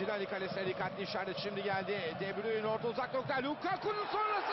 Cilali kalesine dikkatli işaret şimdi geldi. De Bruyne orta uzak nokta. Lukaku'nun sonrası.